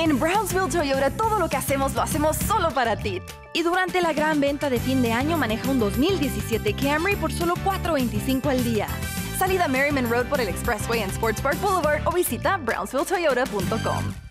En Brownsville Toyota todo lo que hacemos lo hacemos solo para ti. Y durante la gran venta de fin de año maneja un 2017 Camry por solo $4.25 al día. Salida Merriman Road por el Expressway en Sports Park Boulevard o visita brownsvilletoyota.com.